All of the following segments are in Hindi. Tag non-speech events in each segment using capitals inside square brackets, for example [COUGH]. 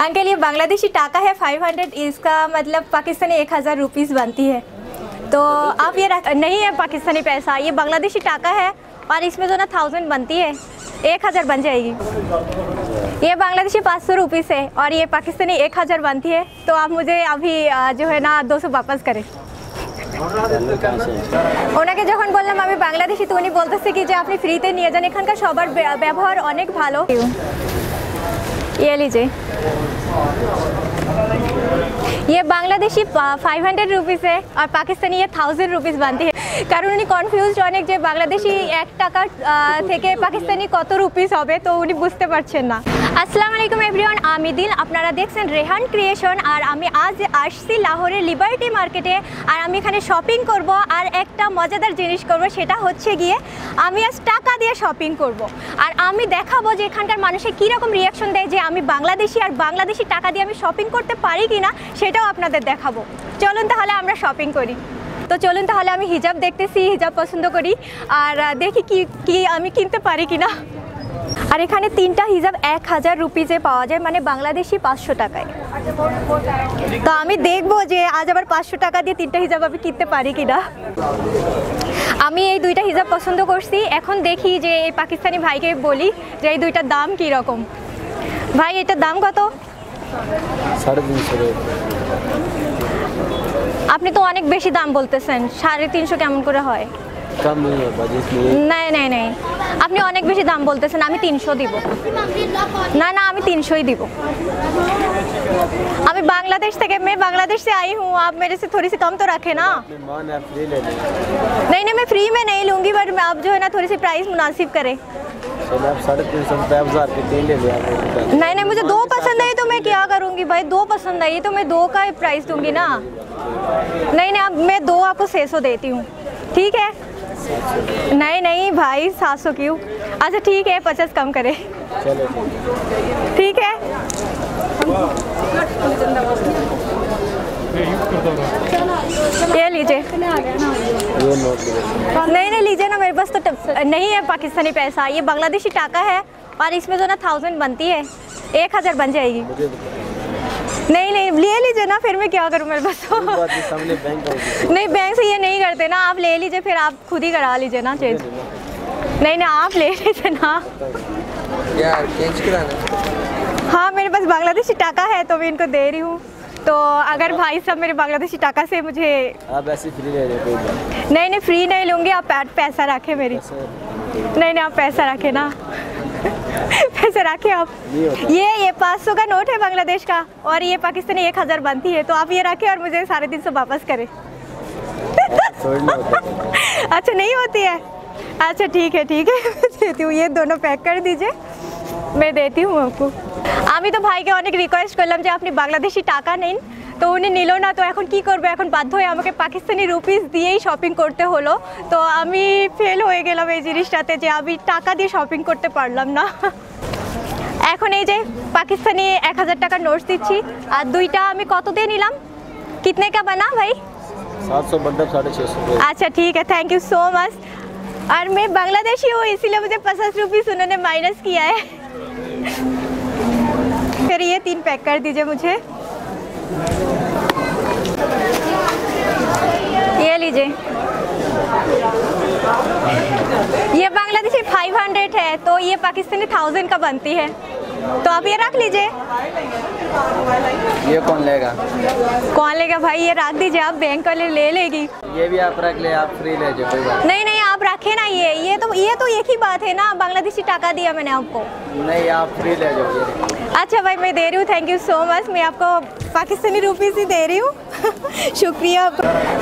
अंकल ये बांग्लादेशी टाका है फाइव हंड्रेड इसका मतलब पाकिस्तानी एक हज़ार रुपीज़ बनती है तो आप ये रख नहीं है पाकिस्तानी पैसा ये बांग्लादेशी टाका है और इसमें जो ना थाउजेंड बनती है एक हज़ार बन जाएगी ये बांग्लादेशी पाँच सौ रुपीज़ है और ये पाकिस्तानी एक हज़ार बनती है तो आप मुझे अभी अ, जो है ना दो सौ वापस करें ওনাকে যখন বললাম আমি বাংলাদেশি তো উনি বলতেছে কি যে আপনি ফ্রিতে নিয়ে যান এখানকার সবার ব্য- ব্যবহার অনেক ভালো ये लीजिए ये বাংলাদেশি ফাইভ হান্ড্রেড রুপিস है और पाकिस्तानी ये थाउजेंड रुपीस बनती है কারণ উনি কনফিউজড অনেক যে বাংলাদেশি এক টাকার আহ, থেকে পাকিস্তানি কত রুপিস হবে তো উনি বুঝতে পারছেন না আসসালামু আলাইকুম এভরিওয়ান, আমি দিল। আপনারা দেখছেন রেহান ক্রিয়েশন, আর আমি আজ আসছি লাহোরের লিবার্টি মার্কেটে আর আমি এখানে শপিং করব, আর একটা মজাদার জিনিস করব, সেটা হচ্ছে গিয়ে আমি আজ টাকা দিয়ে শপিং করব। আর আমি দেখাবো যে এখানকার মানুষের কীরকম রিয়াকশন দেয় যে আমি বাংলাদেশি, আর বাংলাদেশি টাকা দিয়ে আমি শপিং করতে পারি কি না সেটাও আপনাদের দেখাবো। চলুন তাহলে আমরা শপিং করি। তো চলুন তাহলে আমি হিজাব দেখতেছি, হিজাব পছন্দ করি, আর দেখি কি কি আমি কিনতে পারি কি না আর এখানে তিনটা হিজাব এক হাজার রুপিজে পাওয়া যায় মানে বাংলাদেশি পাঁচশো টাকায়। তো আমি দেখব যে আজ আবার পাঁচশো টাকা দিয়ে তিনটা হিজাব আমি কিনতে পারি কি না আমি এই দুইটা হিজাব পছন্দ করছি। এখন দেখি যে এই পাকিস্তানি ভাইকে বলি যে এই দুইটার দাম কীরকম। ভাই এটার দাম কত? আপনি তো অনেক বেশি দাম বলতেছেন সাড়ে তিনশো কেমন করে হয়? कम नहीं है बस इसलिए নাই নাই নাই আপনি অনেক বেশি দাম বলতেছেন আমি তিনশো দিব না না আমি তিনশোই দিব আমি बांग्लादेश থেকে मैं बांग्लादेश से आई हूँ आप मेरे से थोड़ी सी कम तो रखे ना अपने मान है फ्री ले लें नहीं नहीं मैं फ्री में नहीं लूँगी बट मैं आप जो है ना थोड़ी सी प्राइस मुनासिब करें चलो आप साढ़े तीन सौ रुपये हजार के तीन ले लिया आपने नहीं नहीं मुझे दो पसंद आई तो मैं क्या करूँगी भाई दो पसंद आई तो मैं दो का प्राइस दूंगी ना नहीं नहीं अब मैं दो आपको छः सौ देती हूँ ठीक है नहीं नहीं भाई सात सौ क्यों? अच्छा ठीक है पचास कम करें। ठीक। है? ये लीजिए। नहीं नहीं लीजिए ना मेरे पास तो नहीं है पाकिस्तानी पैसा ये बांग्लादेशी टाका है और इसमें जो ना थाउज़ेंड बनती है एक हज़ार बन जाएगी। नहीं नहीं ले लीजिए ना फिर मैं क्या करूँ मेरे पास तो। बात सामने बैंक का नहीं बैंक से ये नहीं करते ना आप ले लीजिए फिर आप खुद ही करा लीजिए ना चेंज नहीं नहीं आप ले लीजिए ना। यार चेंज कराना। हाँ मेरे पास बांग्लादेशी टाका है तो मैं इनको दे रही हूँ। तो अगर भाई साहब मेरे बांग्लादेशी टाका से मुझे आप ऐसे फ्री ले रहे कोई नहीं। नहीं फ्री नहीं लूँगी आप पैसा रखें मेरी। नहीं नहीं आप पैसा रखें ना। पैसा रखें आप नहीं होता ये ये पाँच सौ का नोट है बांग्लादेश का और ये पाकिस्तानी एक हज़ार बनती है तो आप ये रखें और मुझे साढ़े तीन सौ वापस करें [LAUGHS] थोड़ी ना होता अच्छा नहीं होती है अच्छा ठीक है ठीक है मैं [LAUGHS] देती हूँ ये दोनों पैक कर दीजिए मैं देती हूँ आपको আমি তো ভাইকে অনেক রিকোয়েস্ট করলাম যে আপনি বাংলাদেশি টাকা নিন তো উনি নিল না তো এখন কি করবে এখন বাধ্য হয়ে আমাকে পাকিস্তানি রুপিস দিয়েই শপিং করতে হলো তো আমি ফেল হয়ে গেলাম এই জিনিসটাতে যে আমি টাকা দিয়ে শপিং করতে পারলাম না এখন এই যে পাকিস্তানি এক হাজার টাকার নোটস দিচ্ছি আর দুইটা আমি কত দিয়ে নিলাম কিতনে কা বানা ভাই सात सौ बंडल साढ़े छः सौ रुपये अच्छा ठीक है थैंक यू सो मच और मैं बांग्लादेशी हूँ इसीलिए मुझे पचास रुपीस उन्होंने माइनस किया है फिर ये तीन पैक कर दीजिए मुझे ये लीजिए। ये बांग्लादेशी 500 है तो ये पाकिस्तानी थाउज़ेंड का बनती है। तो आप ये रख लीजिए। ये कौन लेगा? कौन लेगा भाई? ये रख दीजिए आप बैंक वाले ले लेगी। ये भी आप रख ले आप फ्री ले जाओ कोई बात नहीं नहीं आप रखे ना ये। ये तो ये तो एक ही बात है ना बांग्लादेशी टाका दिया मैंने आपको। नहीं आप फ्री ले जाओ। अच्छा भाई मैं दे रही हूँ थैंक यू सो মাচ मैं आपको পাকিস্তানি রুপিস ही दे रही हूँ শুক্রিয়া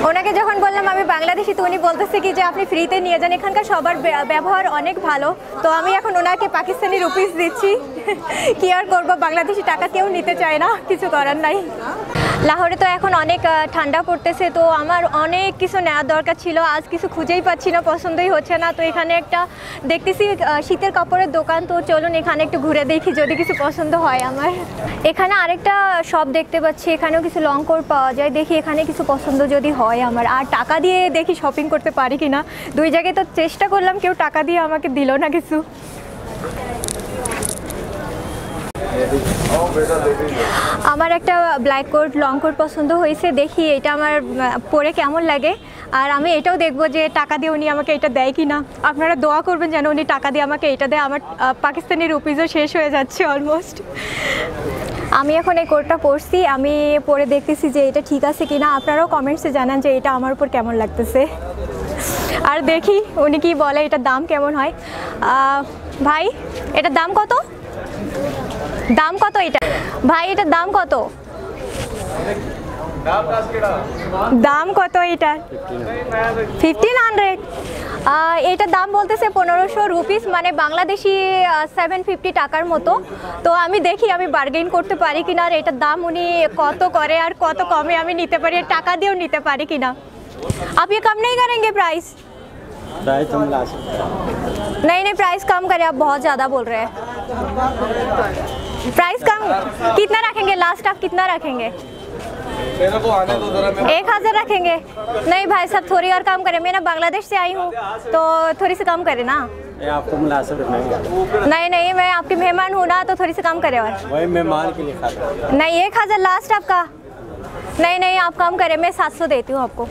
ওনাকে যখন বললাম আমি বাংলাদেশি তো উনি বলতেছে কি যে আপনি ফ্রিতে নিয়ে যান এখানকার সবার ব্য- ব্যবহার অনেক ভালো তো আমি এখন ওনাকে পাকিস্তানি রুপিস দিচ্ছি কি আর করবো বাংলাদেশি টাকা কেউ নিতে চায় না কিছু করার নাই লাহোরে তো এখন অনেক ঠান্ডা পড়তেছে, তো আমার অনেক কিছু নেওয়ার দরকার ছিল। আজ কিছু খুঁজেই পাচ্ছি না, পছন্দই হচ্ছে না। তো এখানে একটা, দেখতেছি শীতের কাপড়ের দোকান, তো চলুন এখানে একটু ঘুরে দেখি যদি কিছু পছন্দ হয় আমার। এখানে আরেকটা শপ দেখতে পাচ্ছি, এখানেও কিছু লং পাওয়া যায়, দেখি এখানে কিছু পছন্দ যদি হয় আমার। আর টাকা দিয়ে দেখি শপিং করতে পারি কি না দুই জায়গায় তো চেষ্টা করলাম, কেউ টাকা দিয়ে আমাকে দিল না কিছু। আমার একটা ব্ল্যাক কোট লং কোট পছন্দ হয়েছে, দেখি এটা আমার পরে কেমন লাগে। আর আমি এটাও দেখব যে টাকা দিয়ে উনি আমাকে এটা দেয় কি না আপনারা দোয়া করবেন যেন উনি টাকা দিয়ে আমাকে এটা দেয়। আমার পাকিস্তানি রুপিজও শেষ হয়ে যাচ্ছে অলমোস্ট আমি এখন এই কোটটা পরছি। আমি পরে দেখতেছি যে এটা ঠিক আছে কি না আপনারাও কমেন্টসে জানান যে এটা আমার উপর কেমন লাগতেছে। আর দেখি উনি কি বলে, এটার দাম কেমন হয়। ভাই, এটার দাম কত? দাম কত এটা ভাই এটার দাম কত দাম কত এটার ফিফটিন হান্ড্রেড এটার দাম বলতেছে পনেরোশো রুপিস মানে বাংলাদেশি সেভেন ফিফটি টাকার মতো তো আমি দেখি আমি বার্গেন করতে পারি কিনা আর এটার দাম উনি কত করে আর কত কমে আমি নিতে পারি আর টাকা দিয়েও নিতে পারি কিনা आप ये कम नहीं करेंगे प्राइस प्राइस हम ला सकते हैं नहीं नहीं प्राइस कम करें आप बहुत ज़्यादा बोल रहे हैं प्राइस कम? कितना रखेंगे? लास्ट आप कितना रखेंगे? एक हज़ार रखेंगे? नहीं भाई साहब थोड़ी और कम करें। मैं ना बांग्लादेश से आई हूँ तो थोड़ी सी कम करें ना। आपको मुनासिब नहीं नहीं मैं आपकी मेहमान हूँ ना तो थोड़ी सी कम करें और। वही मेहमान के लिए खाता नहीं एक हज़ार लास्ट आपका। नहीं नहीं आप कम करें मैं सात सौ देती हूँ आपको।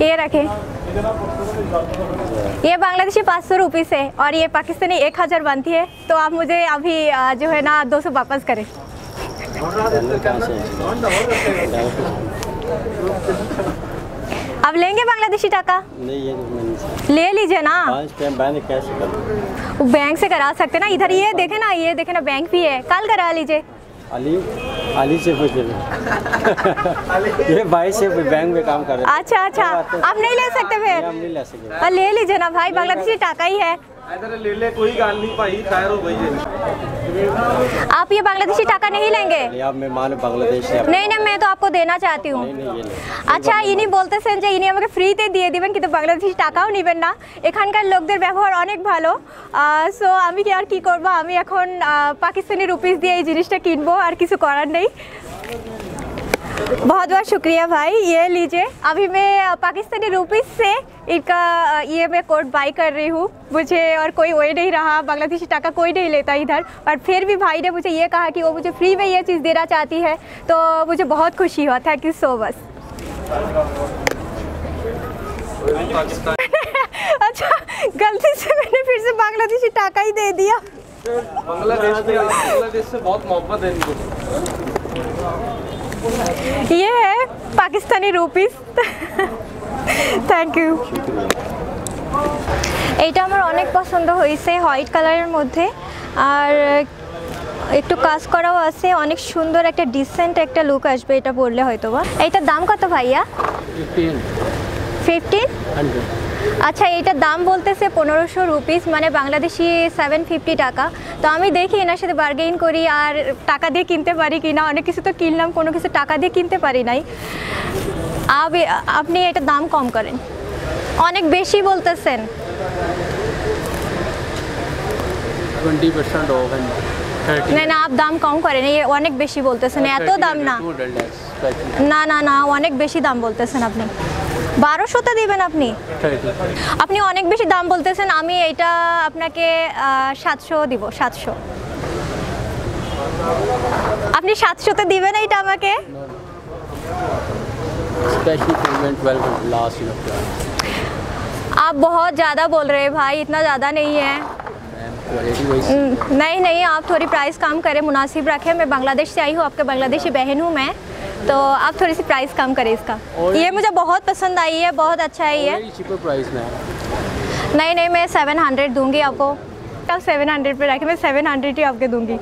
ये रखें। ये बांग्लादेशी पाँच सौ रुपीस है और ये पाकिस्तानी एक हज़ार बनती है तो आप मुझे अभी जो है ना दो सौ वापस करें। अब लेंगे बांग्लादेशी टाका? नहीं तो ले लीजिए ना। कर? बैंक से करा सकते ना इधर ये देखे ना ये देखे ना बैंक भी है। कल करा लीजिए। अली अली से पूछ ले [LAUGHS] ये भाई से बैंक में काम कर रहे हैं। अच्छा अच्छा। आप नहीं ले सकते फिर? हम नहीं ले सकते ले लीजिए ना भाई बांग्लादेशी टाका ही है। इधर ले ले कोई गाल नहीं पाई खैर हो गई है आप ये बांग्लादेशी टाका नहीं लेंगे ये आप मेहमान बांग्लादेश से आप- नहीं नहीं मैं তো आपको देना चाहती हूँ नहीं नहीं ये नहीं আচ্ছা ইনি বলতেছেন যে ইনি আমাকে ফ্রিতে দিয়ে দিবেন কিন্তু বাংলাদেশি টাকাও নেবেন না এখানকার লোকদের ব্যবহার অনেক ভালো সো আমি কি আর কি করব আমি এখন আহ, পাকিস্তানি রুপিস দিয়ে এই জিনিসটা কিনবো আর কিছু করার নেই बहुत बहुत शुक्रिया भाई, ये लीजिए। अभी मैं पाकिस्तानी रुपीस से इनका ये मैं कोट बाई कर रही हूँ। मुझे और कोई वो नहीं रहा, बांग्लादेशी टाका कोई नहीं लेता इधर। और फिर भी भाई ने मुझे ये कहा कि वो मुझे फ्री में ये चीज़ देना चाहती है तो मुझे बहुत खुशी हुआ। थैंक यू सो मच अच्छा गलती से मैंने फिर से बांग्लादेशी टाका ही दे दिया। बांग्लादेश से बहुत मोहब्बत है ये है পাকিস্তানি রুপিস থ্যাংক ইউ এইটা আমার অনেক পছন্দ হয়েছে হোয়াইট কালারের মধ্যে। আর একটু কাজ করাও আছে অনেক সুন্দর একটা ডিসেন্ট একটা লুক আসবে এটা পরলে হয়তো বা এইটার দাম কত ভাইয়া? ফিফটিন আচ্ছা এইটার দাম বলতেছে পনেরোশো রুপিস মানে বাংলাদেশি সেভেন ফিফটি টাকা। তো আমি দেখি এনার সাথে বার্গেইন করি আর টাকা দিয়ে কিনতে পারি কি না অনেক কিছু তো কিনলাম কোনো কিছু টাকা দিয়ে কিনতে পারি নাই। আপনি এটার দাম কম করেন। অনেক বেশি বলতেছেন। না না আপ দাম কম করেন। অনেক বেশি বলতেছেন। এত দাম না। না না না অনেক বেশি দাম বলতেছেন আপনি। বারোশোতে দিবেন আপনি थर्टी আপনি অনেক বেশি দাম বলতেছেন আমি এটা আপনাকে সাতশো দিব সাতশো আপনি সাতশোতে দিবেন এইটা আমাকে special payment twelve last in आप बहुत ज़्यादा बोल रहे हैं भाई इतना ज़्यादा नहीं है क्वालिटी वाइज हम्म, नहीं नहीं आप थोड़ी प्राइस कम करें मुनासिब रखें मैं बांग्लादेश से आई हूँ आपके बांग्लादेशी बहन हूँ मैं तो आप थोड़ी सी प्राइस कम करें इसका। ये मुझे बहुत पसंद आई है बहुत अच्छा है ये। चीपर प्राइस में है। नहीं नहीं मैं सेवन हंड्रेड दूँगी आपको। आप सेवन हंड्रेड पर रखें मैं सेवन हंड्रेड ही आपके दूँगी।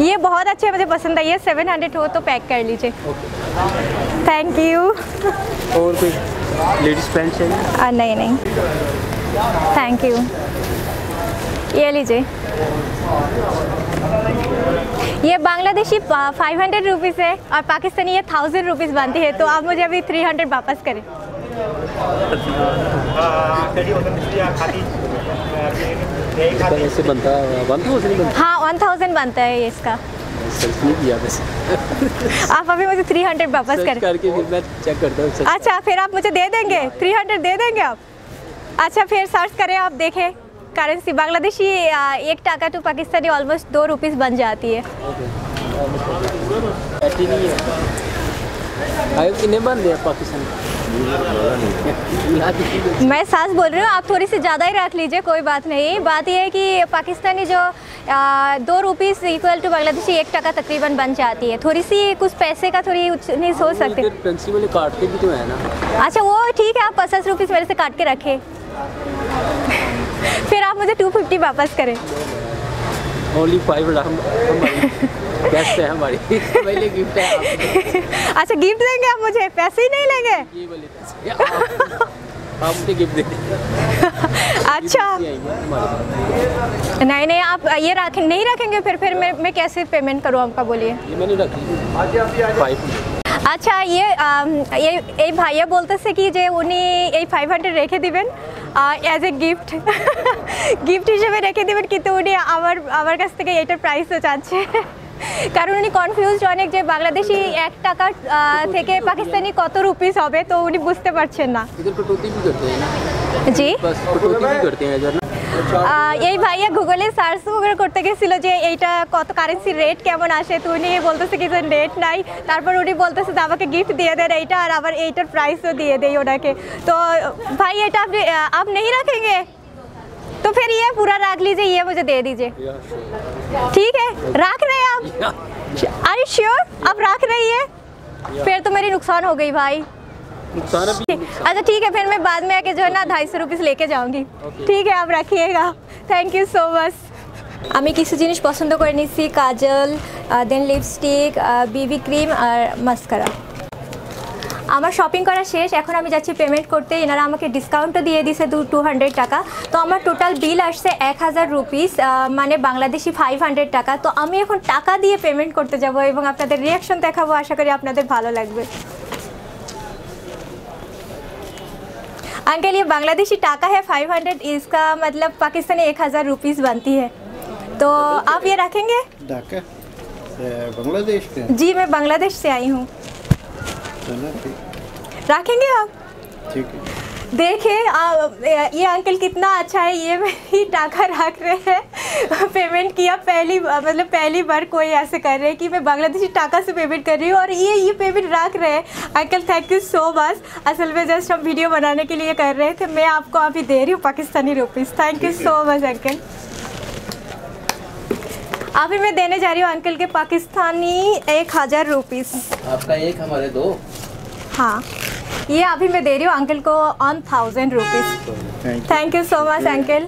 ये बहुत अच्छे मुझे पसंद आई है। सेवन हंड्रेड हो तो पैक कर लीजिए। थैंक यू और कोई लेडीज़ पैंट चाहिए? नहीं नहीं। थैंक यू ये लीजिए। ये बांग्लादेशी फाइव हंड्रेड रुपीज़ है और पाकिस्तानी ये थाउज़ेंड रुपीज़ बनती है तो आप मुझे अभी थ्री हंड्रेड वापस करें। बनता हाँ वन थाउज़ेंड बनता है ये इसका। आप अभी मुझे थ्री हंड्रेड वापस करें। करके फिर मैं चेक करता हूँ अच्छा फिर आप मुझे दे देंगे? थ्री हंड्रेड दे देंगे आप? अच्छा फिर सर्च करें आप देखें। करेंसी बांग्लादेशी एक टाका टू पाकिस्तानी ऑलमोस्ट दो रुपीस बन जाती है। है हैं मैं सास बोल रही हूँ आप थोड़ी सी ज़्यादा ही रख लीजिए कोई बात नहीं। बात यह है कि पाकिस्तानी जो आ, दो रुपीस इक्वल टू बांग्लादेशी एक टका तकरीबन बन जाती है। थोड़ी सी कुछ पैसे का थोड़ी उच- नहीं सोच सकते। करेंसी वाले काटते भी तो है ना। अच्छा वो ठीक है आप पचास रुपीस मेरे से काट के रखें। फिर आप मुझे टू फिफ्टी वापस करें ओनली फाइव हम हमारी गेस्ट है हमारी पहले गिफ्ट है आपको। अच्छा गिफ्ट देंगे आप मुझे पैसे ही नहीं लेंगे ये वाले पैसे आप आप मुझे गिफ्ट दे दें अच्छा ये आएंगे हमारे नहीं नहीं आप ये रखें नहीं रखेंगे फिर फिर मैं मैं कैसे पेमेंट करूँ आपका बोलिए ये मैंने रख ली फाइव আচ্ছা ইয়ে আম, এই এই ভাইয়া বলতেছে কি যে উনি এই ফাইভ হান্ড্রেড রেখে দিবেন as a gift gift হিসেবে রেখে দেবেন কিন্তু উনি আমার আমার কাছ থেকে এটার প্রাইসও চাচ্ছে। কারণ উনি কনফিউজড অনেক যে বাংলাদেশি এক টাকা থেকে পাকিস্তানি কত রুপিস হবে তো উনি বুঝতে পারছেন না। জি? बस कटौती भी करते हैं इधर ना আহ, এই ভাইয়া গুগলে সার্চ করতে গেছিল যে এইটা কত কারেন্সি রেট কেমন আসে তো উনি বলতেছে কি যে রেট নাই তারপর উনি বলতেছে যে আমাকে গিফট দিয়ে দেন এইটা আর আবার এইটার প্রাইসও দিয়ে দেই ওনাকে তো ভাই এটা আপনি আহ, आप नहीं रखेंगे तो फिर ये पूरा रख लीजिए ये मुझे दे दीजिए या sure. ठीक है रख रहे हैं आप या आर यू श्योर आप रख रही है फिर तो मेरी नुकसान हो गई भाई नुकसान अभी नुकसान अच्छा ठीक है फिर मैं बाद में आके जो है ना ढाई सौ रुपीज़ लेके जाऊंगी ঠিক আছে आप রাখিয়েগা থ্যাংক ইউ সো মাচ আমি কিছু জিনিস পছন্দ করে নিচ্ছি kajal then lipstick BB cream আর মাস্কারা আমার শপিং করা শেষ এখন আমি যাচ্ছি পেমেন্ট করতে এনারা আমাকে ডিসকাউন্টও দিয়ে দিছে দু টু হান্ড্রেড টাকা তো আমার টোটাল বিল আসছে এক হাজার রুপিস মানে বাংলাদেশি ফাইভ হান্ড্রেড টাকা তো আমি এখন টাকা দিয়ে পেমেন্ট করতে যাব এবং আপনাদের রিয়াকশন দেখাবো আশা করি আপনাদের ভালো লাগবে अंकल ये बांग्लादेशी टाका है फाइव हंड्रेड इसका मतलब पाकिस्तानी एक हज़ार रुपीज़ बनती है। तो आप ये रखेंगे? बांग्लादेश जी मैं बांग्लादेश से आई हूँ। रखेंगे आप? ठीक है। देखिए आ- ये अंकल कितना अच्छा है ये मेरी [LAUGHS] टाका रख रहे हैं। पेमेंट किया पहली मतलब पहली बार कोई ऐसे कर रहे हैं कि मैं बांग्लादेशी टाका से पेमेंट कर रही हूँ और ये ये पेमेंट रख रहे हैं। Uncle thank you so much असल में जस्ट हम वीडियो बनाने के लिए कर रहे थे। मैं आपको अभी दे रही हूँ Pakistani rupees thank you so much uncle अभी मैं देने जा रही हूँ अंकल के पाकिस्तानी एक हज़ार रुपीज़ आपका एक हमारे दो। हाँ। ये अभी मैं दे रही हूँ अंकल को one thousand rupees thank thank you so much uncle